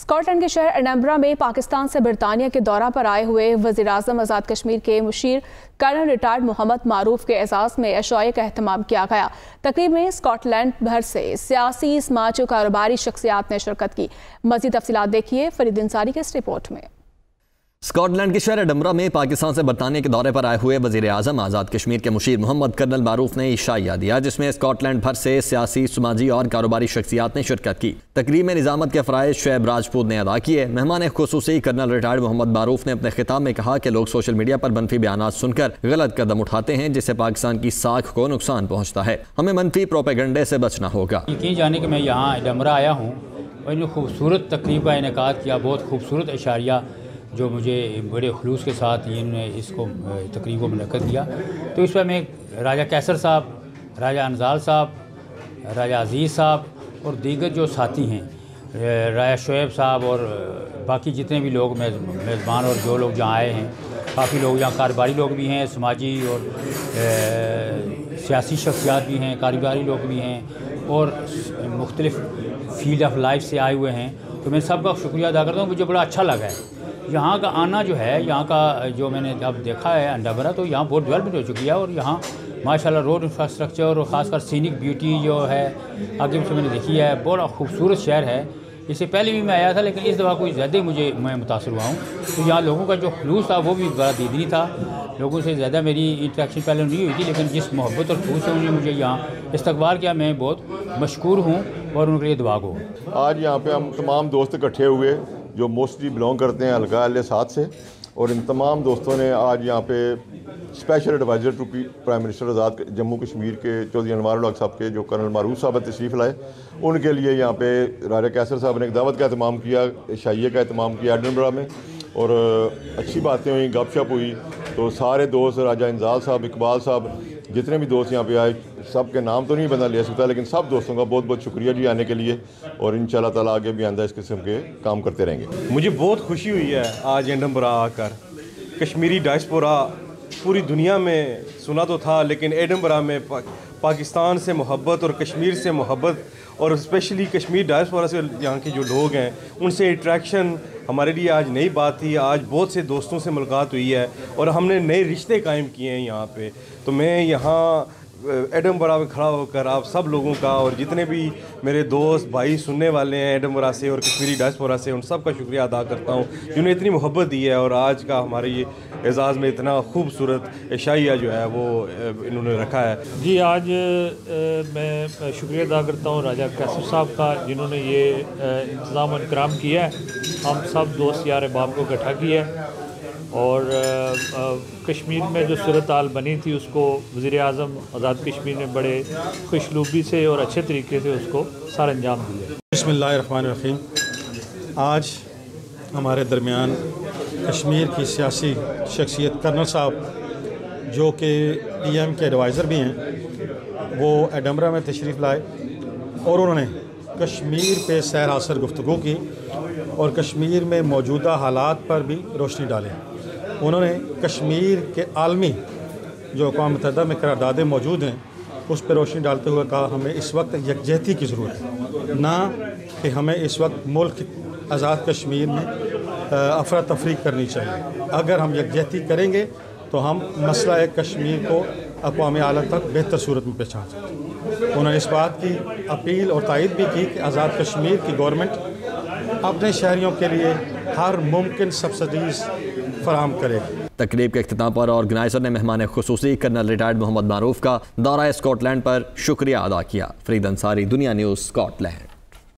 Scotland के शहर Edinburgh में पाकिस्तान से बरतानिया के दौरा पर आए हुए वज़ीर अजम आज़ाद कश्मीर के मुशीर कर्नल रिटायर्ड मोहम्मद मारूफ के एजाज में अशाए का अहतमाम किया गया। तकरीब में स्कॉटलैंड भर से सियासी समाज कारोबारी शख्सियात ने शिरकत की। मजीद तफसीत देखिए फरीद इंसारी के इस रिपोर्ट में। स्कॉटलैंड के शहर डमरा में पाकिस्तान से बरतानिया के दौरे पर आए हुए वज़ीर अजम आज़ाद कश्मीर के मुशीर मोहम्मद कर्नल मारूफ ने इशाया दिया, जिसमें स्कॉटलैंड भर से सियासी, समाजी और कारोबारी शख्सियात ने शिरकत की। तकरीब में निजामत के फ़राइज शुएब राजपूत ने अदा किए। मेहमान खसूसी कर्नल रिटायर्ड मोहम्मद मारूफ ने अपने खिताब में कहा कि लोग सोशल मीडिया पर मनफी बयान सुनकर गलत कदम उठाते हैं, जिससे पाकिस्तान की साख को नुकसान पहुँचता है। हमें मनफी प्रोपेगंडे से बचना होगा। जाने कि मैं यहाँ डमरा आया हूँ और खूबसूरत तकरीब का इनका किया, बहुत खूबसूरत इशारिया जो मुझे बड़े खलूस के साथ इन्होंने इसको तकरीब को मनद किया तो इस पर मैं राजा कैसर साहब, राजा अनजाल साहब, राजा अज़ीज़ साहब और दीगर जो साथी हैं राजा शुएब साहब और बाकी जितने भी लोग मेज़बान और जो लोग जहाँ आए हैं, काफ़ी लोग यहाँ कारोबारी लोग भी हैं, समाजी और सियासी शख्सियात भी हैं कारोबारी लोग भी हैं और मुख्तलिफ़ फ़ील्ड ऑफ़ लाइफ से आए हुए हैं। तो मैं सबका शुक्रिया अदा करता हूँ मुझे बड़ा अच्छा लगा है। यहाँ का आना जो है, यहाँ का जो मैंने अब देखा है अंडाबरा तो यहाँ बहुत डेवलपमेंट हो चुकी है और यहाँ माशाल्लाह रोड इंफ्रास्ट्रक्चर और ख़ासकर सीनिक ब्यूटी जो है, आगे से मैंने देखी है बहुत खूबसूरत शहर है। इससे पहले भी मैं आया था, लेकिन इस दफ़ा कोई ज़्यादा ही मुझे, मैं मुतासर हुआ हूँ। तो यहाँ लोगों का जो खलूस था, वो भी बड़ा दीदनी था। लोगों से ज़्यादा मेरी इंट्रैक्शन पहले नहीं हुई थी, लेकिन जिस मोहब्बत और खलूस से उन्होंने मुझे यहाँ इस्तकबाल किया, मैं बहुत मशहूर हूँ और उनके लिए दुआ को आज यहाँ पे हम तमाम दोस्त इकट्ठे हुए जो मोस्टली बिलोंग करते हैं अलगा साथ से, और इन तमाम दोस्तों ने आज यहाँ पे special adviser to prime minister Azad Jammu Kashmir के चौधरी अनवार साहब के, जो कर्नल मारूफ साहब तशरीफ़ लाए। उनके लिए यहाँ पे राजा कैसर साहब ने एक दावत का अहतमाम किया शाइये का अहतमाम किया एडनबरा में, और अच्छी बातें हुई, गपशप हुई। तो सारे दोस्त, राजा इंजाल साहब, इकबाल साहब, जितने भी दोस्त यहाँ पे आए सब के नाम तो नहीं बना ले सकता, लेकिन सब दोस्तों का बहुत बहुत शुक्रिया जी आने के लिए, और इन ताला आगे भी आंदा इस किस्म के काम करते रहेंगे। मुझे बहुत खुशी हुई है आज एंडम्बरा आकर, कश्मीरी डायस्पोरा पूरी दुनिया में सुना तो था लेकिन एडम्बरा में पा, पाकिस्तान से मोहब्बत और कश्मीर से मोहब्बत और स्पेशली कश्मीर डायस्पोरा से यहाँ के जो लोग हैं उनसे इंट्रैक्शन हमारे लिए आज नई बात थी। आज बहुत से दोस्तों से मुलाकात हुई है और हमने नए रिश्ते कायम किए हैं यहाँ पे। तो मैं यहाँ एडमबरा में खड़ा होकर आप सब लोगों का और जितने भी मेरे दोस्त भाई सुनने वाले हैं एडम एडमबरा से और कश्मीरी डायस्पोरा से, उन सब का शुक्रिया अदा करता हूँ, जिन्होंने इतनी मोहब्बत दी है और आज का हमारे ये एजाज़ में इतना खूबसूरत एशाइया जो है वो इन्होंने रखा है। जी, आज मैं शुक्रिया अदा करता हूँ राजा कैसर साहब का, जिन्होंने ये इंतज़ाम कराम किया है। हम सब दोस्त यार बाप को इकट्ठा किया है। और कश्मीर में जो सूरत हाल बनी थी, उसको वज़ी अजम आज़ाद कश्मीर ने बड़े खुशलूबी से और अच्छे तरीके से उसको सर अंजाम दिया। बसमीम आज हमारे दरमियान कश्मीर की सियासी शख्सियत कर्नल साहब, जो कि पी एम के एडवाइज़र भी हैं, वो एडमरा में तशरीफ़ लाए और उन्होंने कश्मीर पे सैर असर गुफ्तु की और कश्मीर में मौजूदा हालात पर भी रोशनी डाली। उन्होंने कश्मीर के आलमी जो अकवा मतदा में करारदादें मौजूद हैं, उस पर रोशनी डालते हुए कहा, हमें इस वक्त यकजहती की ज़रूरत है। ना कि हमें इस वक्त मुल्क आज़ाद कश्मीर में अफरा तफरी करनी चाहिए। अगर हम यकजहती करेंगे तो हम मसला कश्मीर को अकवा आलम तक बेहतर सूरत में पहचान सकते उन्होंने इस बात की अपील और तायद भी की कि आज़ाद कश्मीर की गवर्नमेंट अपने शहरीों के लिए हर मुमकिन सब्सिडीज़ फराम करेगी तकरीब के अख्ताम पर ऑर्गेनाइजर ने मेहमान खसूसी कर्नल रिटायर्ड मोहम्मद मारूफ का दौरा स्कॉटलैंड पर शुक्रिया अदा किया। फरीद अंसारी, दुनिया न्यूज़, स्कॉटलैंड।